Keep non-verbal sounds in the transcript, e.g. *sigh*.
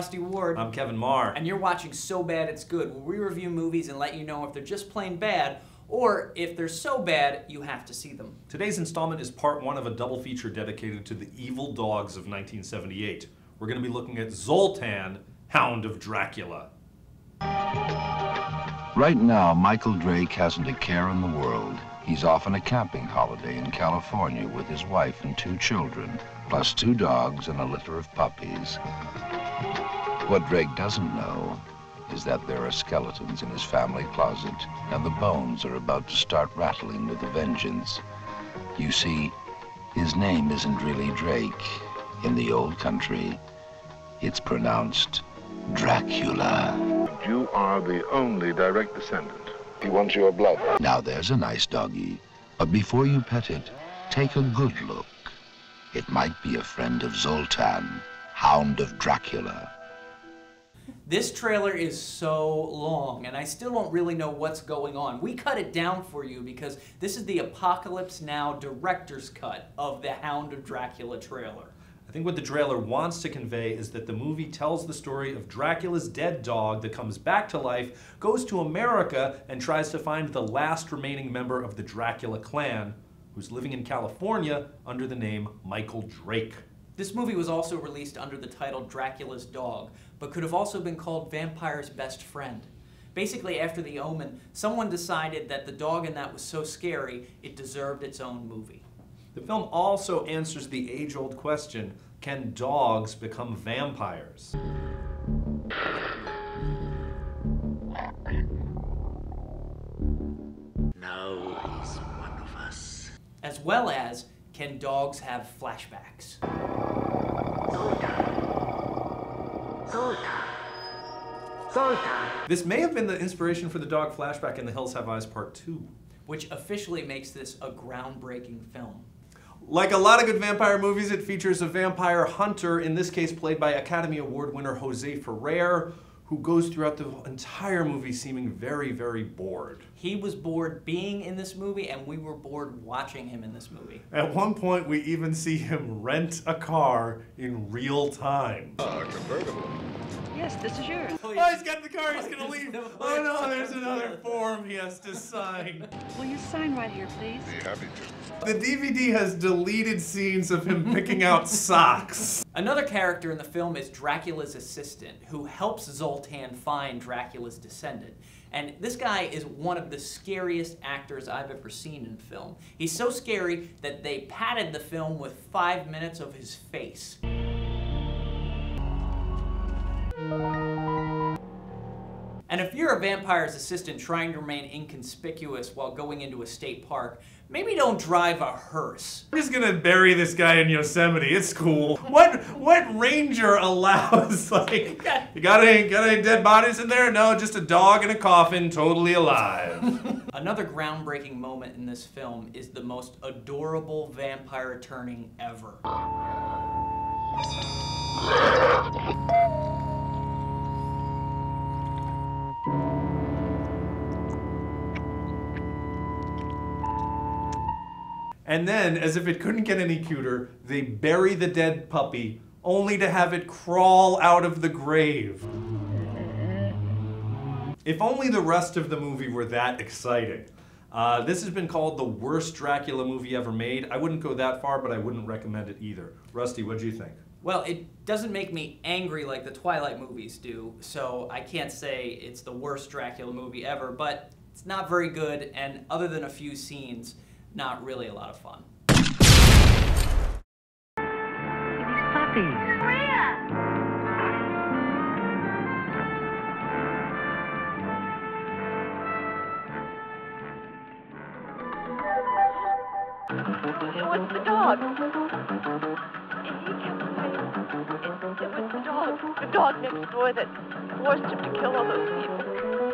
Rusty Ward. I'm Kevin Maher. And you're watching So Bad It's Good, where we review movies and let you know if they're just plain bad or if they're so bad you have to see them. Today's installment is part one of a double feature dedicated to the evil dogs of 1978. We're going to be looking at Zoltan, Hound of Dracula. Right now, Michael Drake hasn't a care in the world. He's off on a camping holiday in California with his wife and two children, plus two dogs and a litter of puppies. What Drake doesn't know is that there are skeletons in his family closet, and the bones are about to start rattling with a vengeance. You see, his name isn't really Drake. In the old country, it's pronounced Dracula. You are the only direct descendant. He wants your blood. Now there's a nice doggy, but before you pet it, take a good look. It might be a friend of Zoltan, Hound of Dracula. This trailer is so long, and I still don't really know what's going on. We cut it down for you because this is the Apocalypse Now director's cut of the Hound of Dracula trailer. I think what the trailer wants to convey is that the movie tells the story of Dracula's dead dog that comes back to life, goes to America, and tries to find the last remaining member of the Dracula clan, who's living in California under the name Michael Drake. This movie was also released under the title Dracula's Dog, but could have also been called Vampire's Best Friend. Basically, after The Omen, someone decided that the dog in that was so scary, it deserved its own movie. The film also answers the age old question can dogs become vampires? Now he's one of us. As well as, can dogs have flashbacks? This may have been the inspiration for the dog flashback in The Hills Have Eyes Part 2. Which officially makes this a groundbreaking film. Like a lot of good vampire movies, it features a vampire hunter, in this case played by Academy Award winner Jose Ferrer, who goes throughout the entire movie seeming very, very bored. He was bored being in this movie, and we were bored watching him in this movie. At one point, we even see him rent a car in real time. A convertible. Yes, this is yours. Oh, he's got the car, he's gonna leave. *laughs* Oh no, there's another form he has to sign. Will you sign right here, please? Be happy to. The DVD has deleted scenes of him picking out *laughs* socks. Another character in the film is Dracula's assistant, who helps Zoltan find Dracula's descendant. And this guy is one of the scariest actors I've ever seen in film. He's so scary that they padded the film with five minutes of his face. And if you're a vampire's assistant trying to remain inconspicuous while going into a state park, maybe don't drive a hearse. I'm just gonna bury this guy in Yosemite. It's cool. What what ranger allows *laughs* like *laughs* you got any got any dead bodies in there? No, just a dog in a coffin, totally alive. *laughs* Another groundbreaking moment in this film is the most adorable vampire turning ever. And then, as if it couldn't get any cuter, they bury the dead puppy only to have it crawl out of the grave. If only the rest of the movie were that exciting. Uh, this has been called the worst Dracula movie ever made. I wouldn't go that far, but I wouldn't recommend it either. Rusty, what do you think? Well, it doesn't make me angry like the Twilight movies do, so I can't say it's the worst Dracula movie ever, but it's not very good, and other than a few scenes, not really a lot of fun. These puppies. What's the dog? He kept saying, it, it was the dog, the dog next door that forced him to kill all those people.